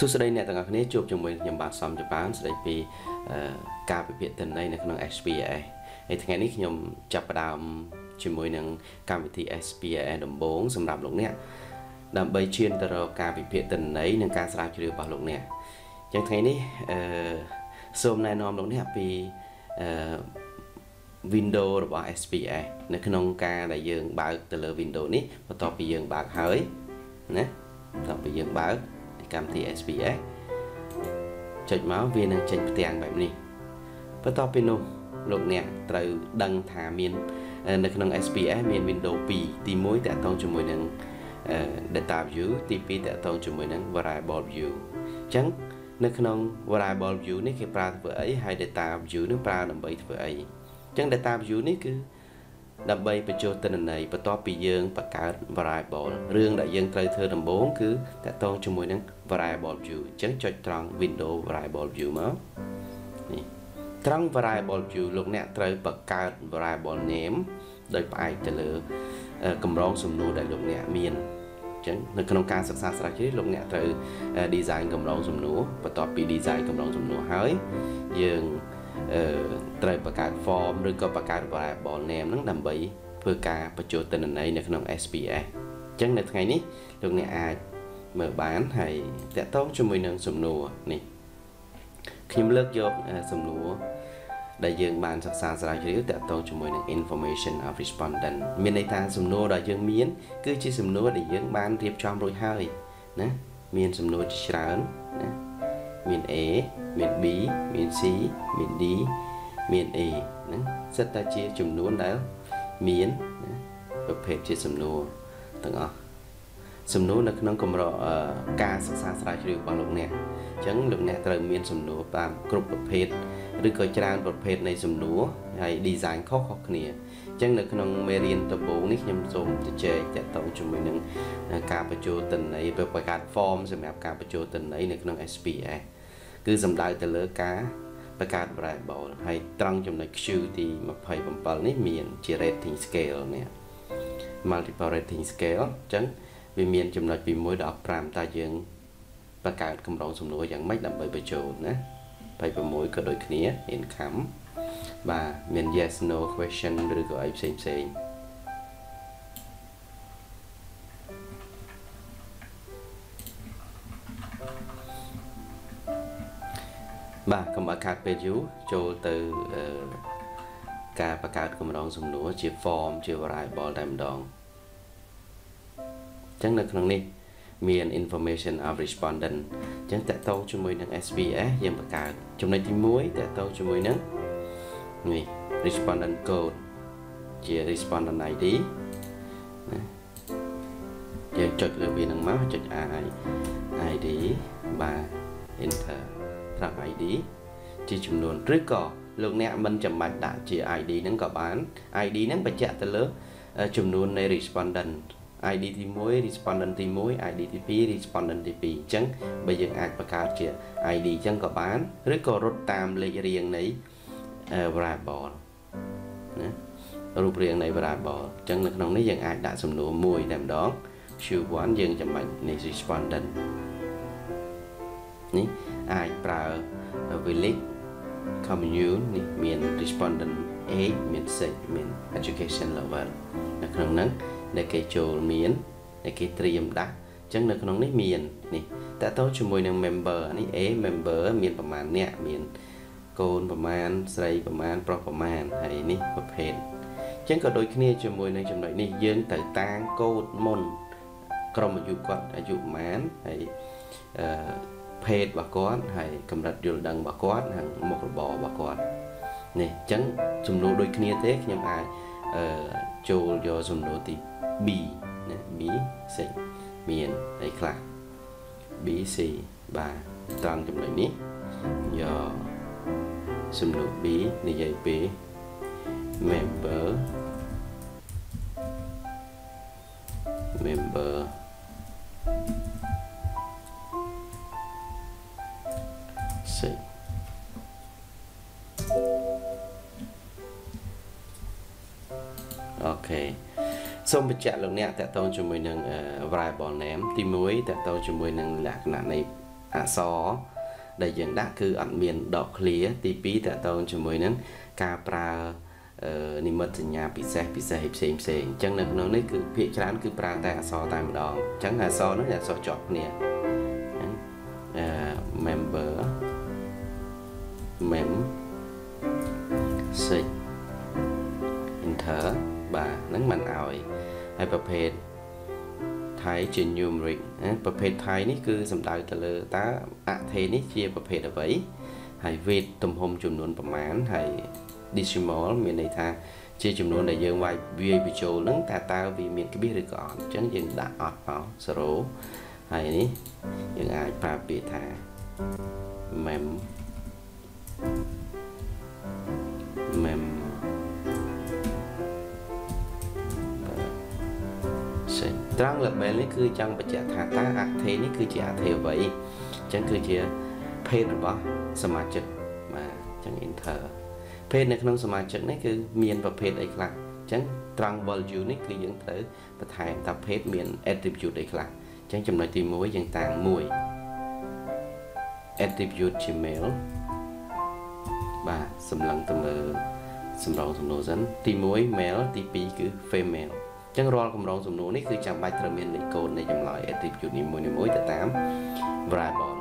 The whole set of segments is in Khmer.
សួស្តីអ្នកទាំងអស់គ្នាជួបជាមួយខ្ញុំបាទសំចបានស្ដីពីការវិភាគទិន្នន័យនៅក្នុង SPAS ហើយថ្ងៃនេះខ្ញុំចាប់ផ្ដើមជាមួយនឹងកម្មវិធី SPAS ដំបូងសម្រាប់លោកអ្នកដើម្បីឈានទៅរកការវិភាគទិន្នន័យនិងការស្រាវជ្រាវរបស់លោកអ្នកអញ្ចឹងថ្ងៃនេះអឺសូមណែនាំលោកអ្នកពីអឺ window របស់ SPAS នៅក្នុងការដែលយើងបើកទៅលើ window នេះបន្ទាប់ពីយើងបើកហើយណាបន្ទាប់ពីយើងបើក កម្មវិធី SPS ចុចមកវានឹងចេញផ្ទាំងបែបនេះបន្ទាប់ពីនោះលោកអ្នកត្រូវដឹងថាមាននៅក្នុង SPS មាន window 2ទី1តកតងជាមួយនឹង data view ទី2តកតងជាមួយនឹង variable view អញ្ចឹងនៅក្នុង variable view នេះគេប្រើធ្វើអីហើយ data view នឹងប្រើដើម្បីធ្វើអីអញ្ចឹង data view នេះគឺ ដើម្បីបញ្ចូលទិន្នន័យបន្ទាប់ពីយើងបង្កើត variable រឿងដែលយើងត្រូវធ្វើដំបូងគឺតកតងជាមួយនឹង variable view អញ្ចឹងចុចត្រង់ window variable view មកនេះត្រង់ variable view លោកអ្នកត្រូវបង្កើត variable name ដោយផ្អែកទៅលើកម្រងសំណួរដែលលោកអ្នកមានអញ្ចឹងនៅក្នុងការសិក្សាស្រាវជ្រាវលោកអ្នកត្រូវ design កម្រងសំណួរបន្ទាប់ពី design កម្រងសំណួរហើយយើង ត្រូវបង្កើត form ឬក៏បង្កើត variable name ហ្នឹងដើម្បីធ្វើការបញ្ចូលទិន្នន័យនៅក្នុង SPS អញ្ចឹងនៅថ្ងៃនេះលោកអ្នកអាចមើលបានហើយតាក់ទងជាមួយនឹងសំណួរនេះខ្ញុំលើកយកសំណួរដែលយើងបានសិក្សាស្រាវជ្រាវតាក់ទងជាមួយនឹង information of respondent មានន័យថាសំណួរដែលយើងមាន គឺជាសំណួរដែលយើងបានរៀបចំរួចហើយណាមានសំណួរជាច្រើនណា មាន A មាន B មាន C មាន D មាន A ហ្នឹងសិតតែជាចំនួនដែលមានប្រភេទជាសំណួរទាំងអស់សំណួរនៅក្នុងកម្រិតការសិក្សាស្រាវជ្រាវរបស់លោកអ្នកអញ្ចឹងលោកអ្នកត្រូវមានសំណួរតាមគ្រប់ប្រភេទឬក៏ច្រើនប្រភេទនៃសំណួរហើយ design ខុសៗគ្នាអញ្ចឹងនៅក្នុងមេរៀនដំបូងនេះខ្ញុំសូមជជែកតាក់ទងជាមួយនឹងការបញ្ចូលទិន្នន័យបង្កើត form សម្រាប់ការបញ្ចូលទិន្នន័យនៅក្នុង SPS គឺសំដៅទៅលើការបង្កើត variable ហើយត្រង់ចំណុច Q ទី27នេះមានជា rating scale នេះ multiple rating scale អញ្ចឹងវាមានចំណុចពី1ដល់15តើយើងបង្កើតកម្រងសំណួរយ៉ាងម៉េចដើម្បីបញ្ចូលណា26ក៏ដូចគ្នា income បាទមាន yes no question ឬក៏អីផ្សេងផ្សេង កុំឲ្យខាតពេលយូរចូលទៅការបង្កើតកម្រងសំណួរជា form ជា variable តែម្ដងអញ្ចឹងនៅក្នុងនេះមាន information of respondent អញ្ចឹងតកតងជាមួយនឹង SPS យើងបង្កើតចំណុចទី1តកតងជាមួយនឹងនេះ respondent code ជា respondent ID ណាយើងចុចលើវានឹងមកចុច I ID បាទ enter ត្រាំ ID ជាចំនួនឬក៏លោកអ្នកមិនចាំបាច់ដាក់ជា ID ហ្នឹងក៏បាន ID ហ្នឹងបញ្ជាក់ទៅលើចំនួននៃ respondent ID ទី1 respondent ទី1 ID ទី2 respondent ទី2អញ្ចឹងបើយើងអាចបង្កើតជា ID អញ្ចឹងក៏បានឬក៏រត់តាមលេខរៀងនៃ variable ណារូបរាងនៃ variable អញ្ចឹងនៅក្នុងនេះយើងអាចដាក់សំណួរមួយតែម្ដង Q1 យើងចាំបាច់នេះ respondent នេះអាចប្រើ village commune នេះមាន respondent age មាន sex មាន education level នៅក្នុងហ្នឹងដែលគេចូលមានដែលគេត្រៀមដាក់អញ្ចឹងនៅក្នុងនេះមាននេះតើតើជាមួយនឹង member នេះ A member មានប្រមាណអ្នកមានកូនប្រមាណស្រីប្រមាណប្រុសប្រមាណហើយនេះប្រភេទអញ្ចឹងក៏ដូចគ្នាជាមួយនឹងចំណុចនេះយើងត្រូវតាងកូដមុន ក្រុមអាយុគាត់អាយុប្រមាណហើយអឺ ភេទរបស់គាត់ហើយកម្រិតយល់ដឹងរបស់គាត់និងមុខរបររបស់គាត់នេះអញ្ចឹងចំនួនដូចគ្នាទេខ្ញុំអាចអឺចូលយកសំណួរទី B ណា B C មានអីខ្លះ B C បាទត្រង់ចំណុចនេះយកសំណួរ B និយាយពី member member សូមបញ្ជាក់លោកអ្នកតកតងជាមួយនឹង variable name ទី1តកតងជាមួយនឹងលក្ខណៈនៃអក្សរដែលយើងដាក់គឺអត់មានដក clear ទី2តកតងជាមួយនឹងការប្រើនិមិត្តសញ្ញាពិសេសពិសេសផ្សេងផ្សេងអញ្ចឹងនៅក្នុងនេះគឺភាគច្រើនគឺប្រើតែអក្សរតែម្ដងអញ្ចឹងអក្សរនោះអក្សរជាប់គ្នាអឺ member ភេទថៃជា numeric ប្រភេទថៃនេះគឺសំដៅទៅលើតើអថេនេះជាប្រភេទអ្វីហើយ weight ទំហំចំនួនប្រមាណហើយ decimal មានន័យថាជាចំនួនដែលយើងវាយវាយបញ្ចូលហ្នឹងតើតើវាមានក្បៀសឬក៏អត់អញ្ចឹងយើងដាក់អត់មក0ហើយនេះយើងអាចប្រើពាក្យថា mem mem ត្រង់ label នេះគឺចង់បញ្ជាក់ថាតើអថេនេះគឺជាអថេអ្វីអញ្ចឹងគឺជាភេទរបស់សមាជិកបាទអញ្ចឹង enter ភេទនៅក្នុងសមាជិកនេះគឺមានប្រភេទអីខ្លះអញ្ចឹងត្រង់ value នេះគឺយើងត្រូវបន្ថែមថាភេទមាន attribute អីខ្លះអញ្ចឹងចំណុចទី1យើងតាំង1 attribute gmail បាទសម្លឹងទៅលើសម្រងសំណួរសិនទី1 male ទី2គឺ female អញ្ចឹងរាល់កម្រងសំណួរនេះគឺចាំបាច់ត្រូវមានលេខកូដនៃចម្លើយ attribute នីមួយៗទៅតាម variable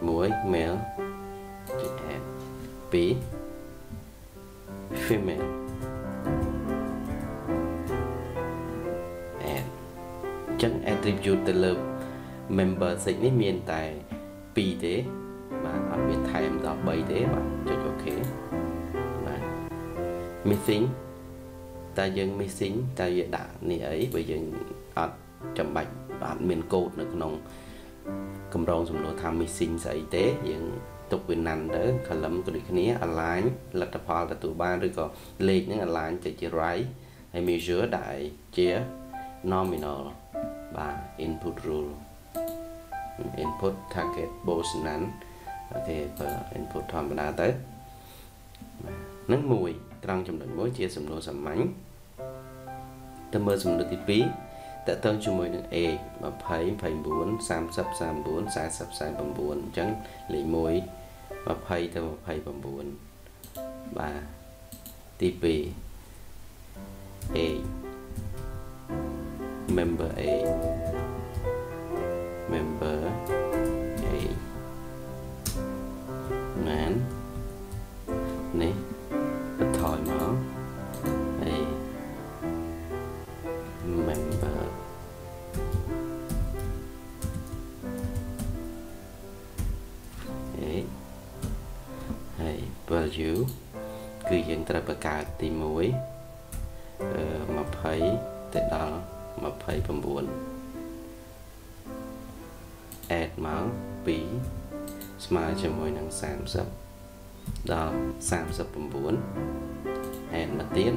1 male 2 female and ចឹង attribute ទៅលើ member សិចនេះមានតែ2ទេបាទអត់មានថែមដល់3ទេបាទចុចអូខេបាទ missing តើយើង missing តើយើងដាក់នេះអីបើយើងអត់ចាំបាច់អត់មានកូដនៅក្នុងកម្រងសំណួរថា missing ស្អីទេយើងទុកវាណាន់ទៅ column ក៏ដូចគ្នា align លទ្ធផលទទួលបានឬក៏លេខហ្នឹង align ទៅជា right ហើយ measure ដាក់ជា nominal បាទ input rule input target Boltzmann គេប្រើ input ធម្មតាទៅនឹងមួយ ត្រង់ចំណុចមួយជាសំណួរសាមញ្ញទៅមើលសំណួរទី2តើតើជាមួយនឹង A 20 29 30 39 40 49អញ្ចឹងលេខ1 20ទៅ29បាទទី2 A member A member A មែននេះបន្ value គឺយើងត្រូវបង្កើតទី1 20ទៅដល់29 add មក2ស្មើជាមួយនឹង30ដល់39 add មកទៀត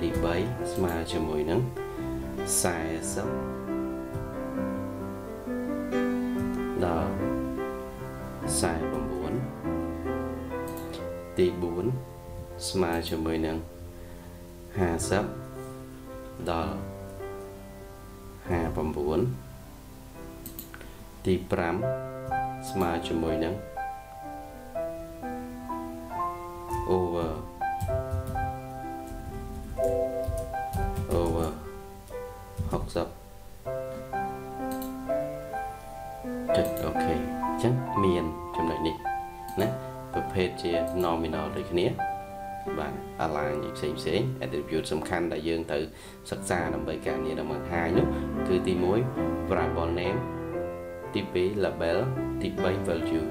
ទី3ស្មើជាមួយនឹង40ដល់49 ទី4ស្មើជាមួយនឹង50ដល់59ទី5ស្មើជាមួយនឹង over over 60ចុចអូខេអញ្ចឹងមានចំណុចនេះណា ប្រភេទជា nominal ដូចគ្នាបាទ align ផ្សេងផ្សេង attribute សំខាន់ដែលយើងទៅសិក្សាដើម្បីការងារដល់បង្ហាញនោះគឺទី1 variable name ទី2 label ទី3 value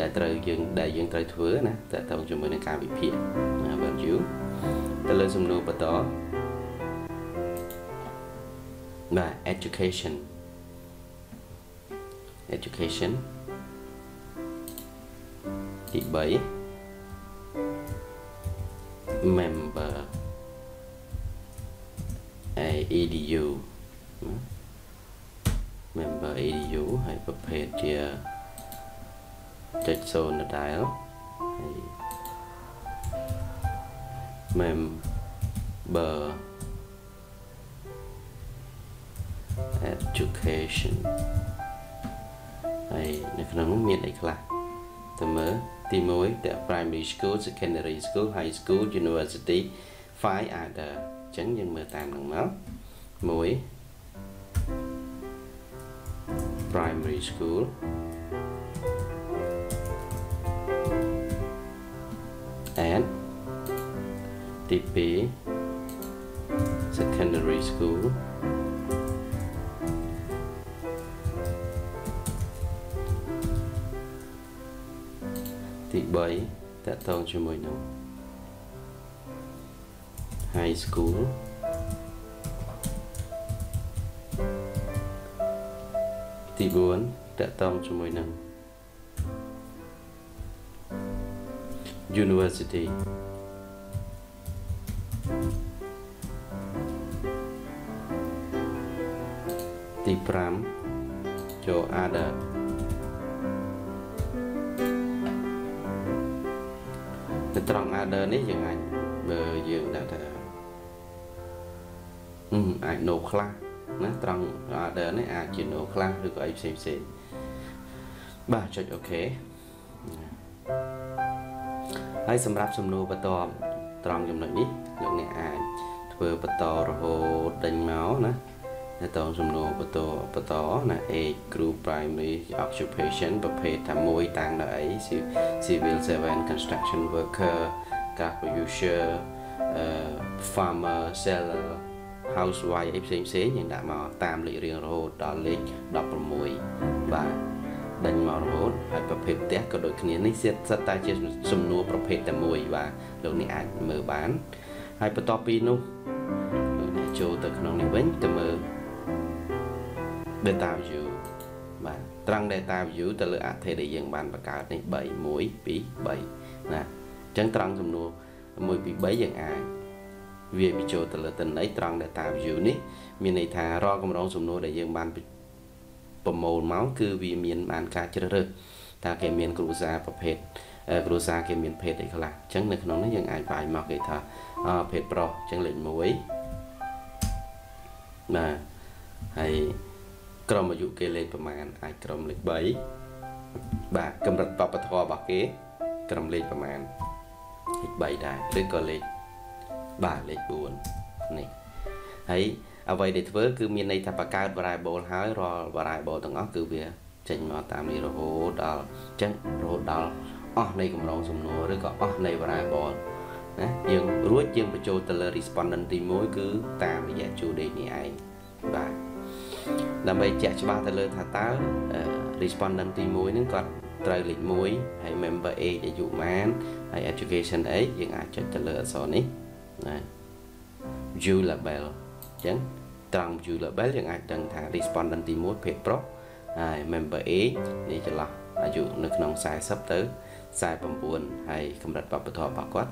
ដែលត្រូវយើងដែលយើងត្រូវធ្វើណាតើតើជាមួយនឹងការវិភាគ value ទៅលើសំណួរបន្តបាទ education education ទី3 member edu member edu ហើយប្រភេទជាចុច0ដដែលហើយ member education ហើយនៅក្នុងនោះមានអីខ្លះតើមើល ទី1តើ primary school secondary school high school university 5 other អញ្ចឹងយើងមើលតាមនឹងមក1 primary school and ទី2 secondary school ទី3តកតងជាមួយនឹង high school ទី4តកតងជាមួយនឹង university ទី5ចូល other នៅត្រង់ other នេះយើងអាចបើយើងដាក់ថាអឺអាច no ខ្លះណាត្រង់ other នេះអាចជា no ខ្លះឬក៏អីផ្សេងផ្សេងបាទចុច OK ហើយសម្រាប់សំណួរបន្ទាប់ត្រង់ចំណុចនេះលោកអ្នកអាចធ្វើបន្តរហូតដេញមកណា នៅតងសំណួរបន្តបន្តណា age group primary occupation ប្រភេទថាមួយតាំងដល់អី civil servant construction worker car producer farmer seller housewife អីផ្សេងផ្សេងយើងដាក់មកតាមលេខរៀងរហូតដល់លេខ16បាទដេញមករហូតហើយប្រភេទផ្ទះក៏ដូចគ្នានេះសិតសិតតែជាសំណួរប្រភេទតែមួយបាទលោកនេះអាចមើលបានហើយបន្ទាប់ពីនោះលោកអ្នកចូលទៅក្នុងនេះវិញទៅមើល data view បាទត្រង់ data view ទៅលើអត្ថដែលយើងបានបង្កើតនេះ3 1 2 3ណាអញ្ចឹងត្រង់សំណួរ1 2 3យើងអាចវាបញ្ចូលទៅលើតន័យត្រង់ data view នេះ មានន័យថារាល់កម្រងសំណួរដែលយើងបានប្រមូលមកគឺវាមានបានការជ្រើសរើសថាគេមានគ្រូសាប្រភេទគ្រូសាគេមានភេទអីខ្លះអញ្ចឹងនៅក្នុងនេះយើងអាចវាយមកគេថាភេទប្រុសអញ្ចឹងលេខ1បាទហើយ ក្រុមអាយុគេលេខប្រមាណអាចក្រុមលេខ3បាទកម្រិតបបធររបស់គេ ក្រុមលេខប្រមាណលេខ3ដែរឬក៏លេខបាទលេខ4នេះហើយអ្វីដែលធ្វើគឺមានន័យថាបង្កើត variable ហើយរាល់ variable ទាំងអស់គឺវាចេញមកតាមនេះរហូតដល់អញ្ចឹងរហូតដល់អស់នៃកម្រងសំណួរឬក៏អស់នៃ variable ណាយើងរួចយើងបញ្ចូលទៅលើ respondent ទី1គឺតាមរយៈ due date នេះឯងបាទ ដើម្បីជាក់ច្បាស់ទៅលើថាតើ respondent ទី1ហ្នឹងគាត់ត្រូវលេខ1ហើយ member age អាយុប៉ុន្មានហើយ education អីយើងអាចចុចទៅលើអក្សរនេះណា view label អញ្ចឹងត្រង់ view label យើងអាចដឹងថា respondent ទី1ភេទប្រុសហើយ member age នេះចន្លោះអាយុនៅក្នុង40ទៅ49ហើយកម្រិតបព្វធម៌របស់គាត់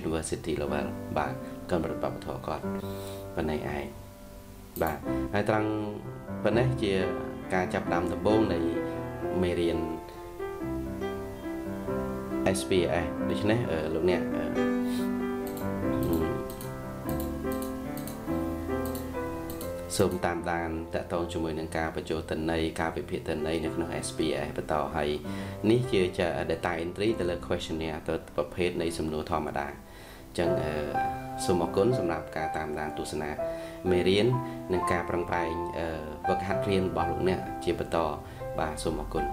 university level បាទកម្រិតបព្វធម៌គាត់ប៉ុណ្ណេះឯង បាទហើយត្រង់ប៉ុណ្ណេះជាការចាប់ដើមដំបូងនៃមេរៀន SPS ដូច្នេះលោកអ្នកសូមតាមដានតកតងជាមួយនឹងការបញ្ចូលតិន័យការវិភាគតិន័យនៅក្នុង SPS បន្តហើយនេះជាជា data entry ទៅលើ questionnaire ទៅប្រភេទនៃសំណួរធម្មតាអញ្ចឹងសូមអរគុណសម្រាប់ការតាមដានទស្សនា មេរៀននិងការប្រឹងប្រែងវឹកហាត់រៀនរបស់លោកអ្នកជាបន្តបាទសូមអរគុណ